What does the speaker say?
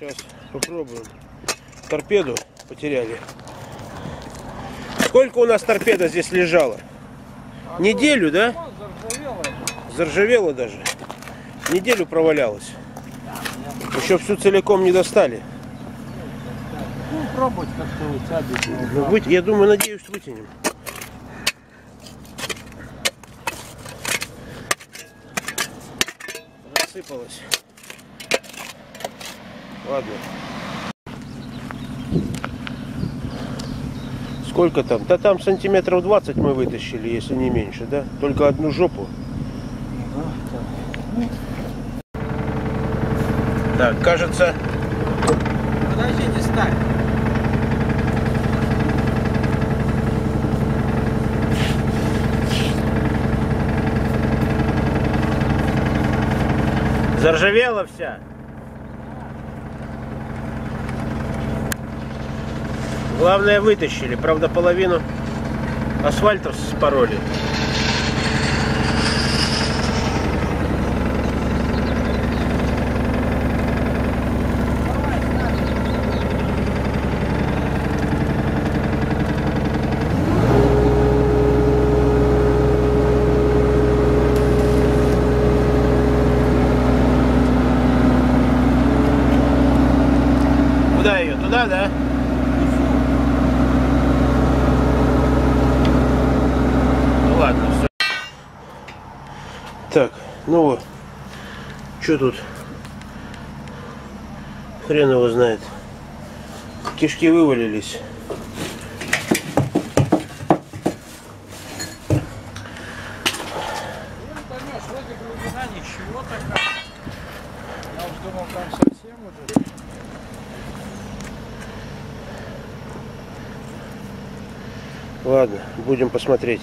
Сейчас попробуем. Торпеду потеряли. Сколько у нас торпеда здесь лежала? Неделю, да? Заржавела даже. Неделю провалялась. Еще всю целиком не достали. Ну, пробовать как-то вытягивать. Ну, вы- я думаю, надеюсь, вытянем. Рассыпалась. Ладно. Сколько там? Да там сантиметров 20 мы вытащили, если не меньше, да? Только одну жопу. Так, кажется, Подождите, ставь. Заржавела вся. Главное вытащили. Правда, половину асфальтов спороли. Куда ее? Туда, да? Ну ладно, все. Так, ну вот. Что тут? Хрен его знает. Кишки вывалились. Ладно, будем посмотреть.